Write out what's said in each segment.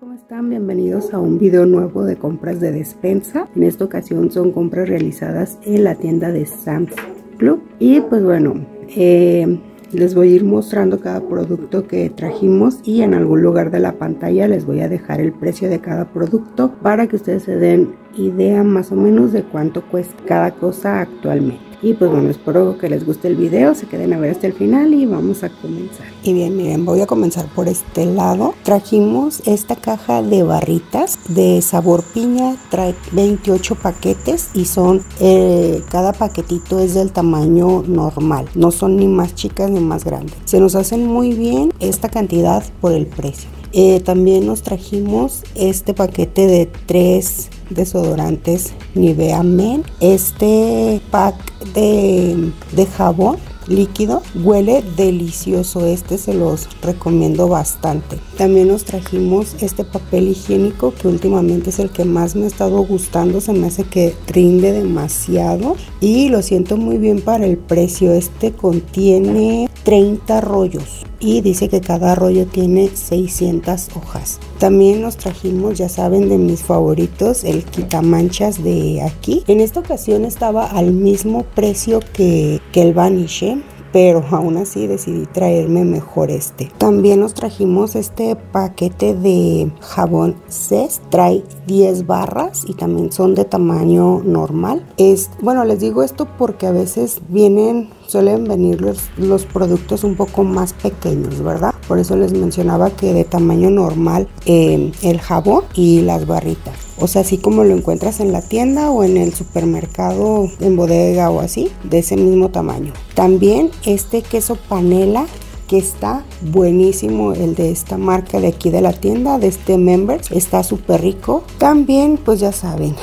¿cómo están? Bienvenidos a un video nuevo de compras de despensa. En esta ocasión son compras realizadas en la tienda de Sam's Club. Y pues bueno, eh, les voy a ir mostrando cada producto que trajimos y en algún lugar de la pantalla les voy a dejar el precio de cada producto para que ustedes se den idea más o menos de cuánto cuesta cada cosa actualmente. Y pues bueno, espero que les guste el video, se queden a ver hasta el final y vamos a comenzar. Y bien, miren, voy a comenzar por este lado. Trajimos esta caja de barritas de sabor piña, trae 28 paquetes y son, eh, cada paquetito es del tamaño normal, no son ni más chicas ni más grandes. Se nos hacen muy bien esta cantidad por el precio. Eh, también nos trajimos este paquete de tres desodorantes Nivea Men. Este pack de, jabón líquido. Huele delicioso, este se los recomiendo bastante. También nos trajimos este papel higiénico que últimamente es el que más me ha estado gustando, se me hace que rinde demasiado y lo siento muy bien para el precio. Este contiene 30 rollos y dice que cada rollo tiene 600 hojas. También nos trajimos, ya saben, de mis favoritos, el quitamanchas de aquí. En esta ocasión estaba al mismo precio que, el Vanish, ¿eh? pero aún así decidí traerme mejor este. También nos trajimos este paquete de jabón CES, trae 10 barras y también son de tamaño normal. Es, bueno, les digo esto porque a veces vienen suelen venir los, productos un poco más pequeños, ¿verdad? Por eso les mencionaba que de tamaño normal eh, el jabón y las barritas. O sea, así como lo encuentras en la tienda o en el supermercado, en bodega o así, de ese mismo tamaño. También este queso panela que está buenísimo el de esta marca de aquí de la tienda de este members está súper rico también pues ya saben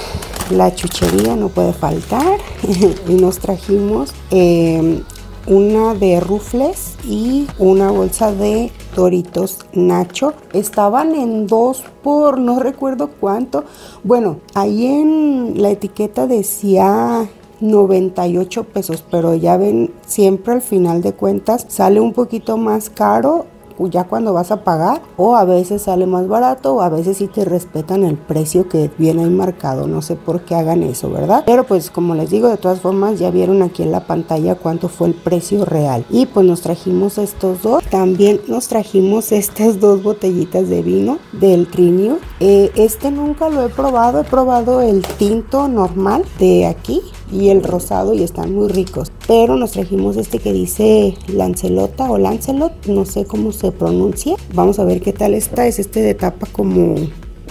la chuchería no puede faltar y nos trajimos em, una de rufles y una bolsa de Doritos Nacho. Estaban en dos por no recuerdo cuánto. Bueno, ahí en la etiqueta decía 98 pesos, pero ya ven, siempre al final de cuentas sale un poquito más caro ya cuando vas a pagar o a veces sale más barato o a veces sí te respetan el precio que viene ahí marcado. No sé por qué hagan eso, ¿verdad? Pero pues como les digo, de todas formas ya vieron aquí en la pantalla cuánto fue el precio real. Y pues nos trajimos estos dos. También nos trajimos estas dos botellitas de vino del Trinio. Eh, este nunca lo he probado, he probado el tinto normal de aquí y el rosado y están muy ricos. Pero nos trajimos este que dice Lancelota o Lancelot, no sé cómo se pronuncia. Vamos a ver qué tal está. Es este de tapa como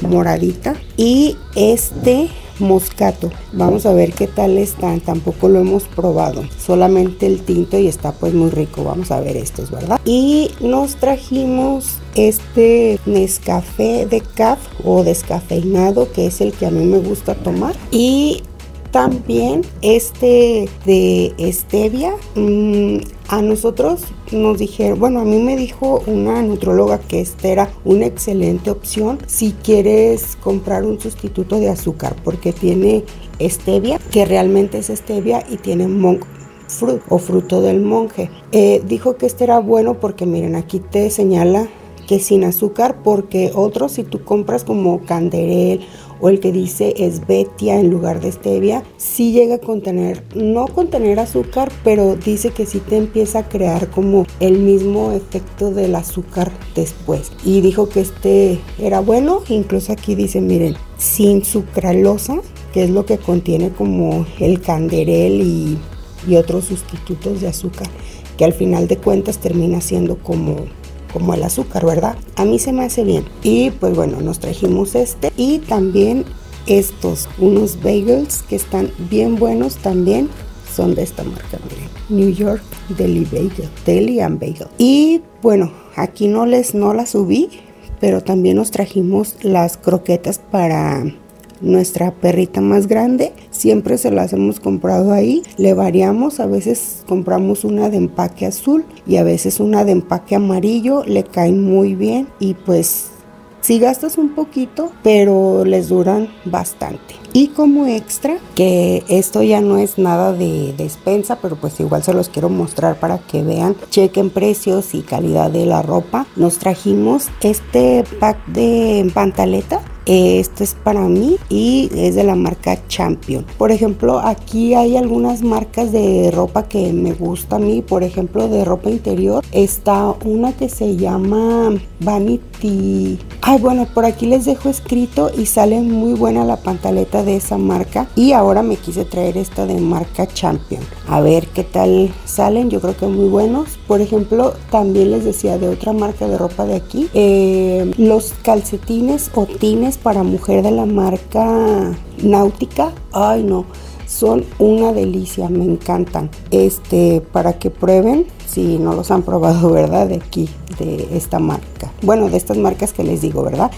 moradita. Y este moscato. Vamos a ver qué tal está. Tampoco lo hemos probado. Solamente el tinto y está pues muy rico. Vamos a ver estos verdad y nos trajimos este Nescafé de caf o descafeinado que es el que a mí me gusta tomar. Y también este de stevia mm, a nosotros nos dijeron bueno a mí me dijo una nutróloga que esta era una excelente opción si quieres comprar un sustituto de azúcar porque tiene stevia que realmente es stevia y tiene monk fruit o fruto del monje. Eh, dijo que este era bueno porque miren aquí te señala que sin azúcar porque otros si tú compras como canderel o el que dice esbetia en lugar de stevia, sí llega a contener, no contener azúcar, pero dice que sí te empieza a crear como el mismo efecto del azúcar después. Y dijo que este era bueno, incluso aquí dice, miren, sin sucralosa, que es lo que contiene como el canderel y, y otros sustitutos de azúcar, que al final de cuentas termina siendo como como el azúcar, ¿verdad? A mí se me hace bien. Y pues bueno, nos trajimos este y también estos, unos bagels que están bien buenos también. Son de esta marca, miren. New York Deli Bagel. Deli and Bagel. Y bueno, aquí no les no las subí, pero también nos trajimos las croquetas para nuestra perrita más grande. Siempre se las hemos comprado ahí. Le variamos, a veces compramos una de empaque azul y a veces una de empaque amarillo. Le caen muy bien y pues Si gastas un poquito, pero les duran bastante. Y como extra, que esto ya no es nada de despensa, pero pues igual se los quiero mostrar para que vean, chequen precios y calidad de la ropa. Nos trajimos este pack de pantaleta este es para mí y es de la marca Champion. Por ejemplo, aquí hay algunas marcas de ropa que me gusta a mí. Por ejemplo, de ropa interior está una que se llama Vanity. Ay, bueno, por aquí les dejo escrito y sale muy buena la pantaleta de esa marca. Y ahora me quise traer esta de marca Champion. A ver qué tal salen. Yo creo que muy buenos. Por ejemplo, también les decía de otra marca de ropa de aquí. Eh, los calcetines o tines para mujer de la marca Náutica. Ay, no, son una delicia, me encantan. Este, para que prueben, si no los han probado, ¿verdad? De aquí, de esta marca. Bueno, de estas marcas que les digo, ¿verdad?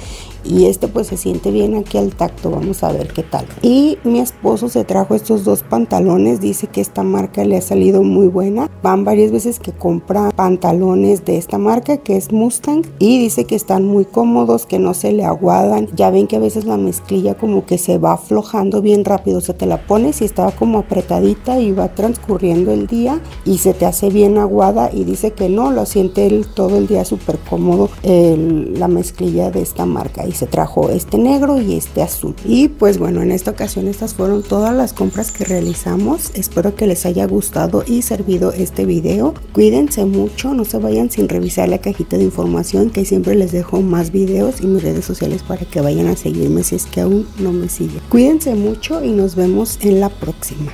Y este pues se siente bien aquí al tacto vamos a ver qué tal. Y mi esposo se trajo estos dos pantalones dice que esta marca le ha salido muy buena. Van varias veces que compra pantalones de esta marca que es Mustang y dice que están muy cómodos que no se le aguadan. Ya ven que a veces la mezclilla como que se va aflojando bien rápido o sea te la pones y estaba como apretadita y va transcurriendo el día y se te hace bien aguada y dice que no lo siente él todo el día súper cómodo la mezclilla de esta marca se trajo este negro y este azul. Y pues bueno, en esta ocasión estas fueron todas las compras que realizamos. Espero que les haya gustado y servido este video. Cuídense mucho, no se vayan sin revisar la cajita de información que siempre les dejo más videos y mis redes sociales para que vayan a seguirme si es que aún no me siguen. Cuídense mucho y nos vemos en la próxima.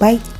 Bye.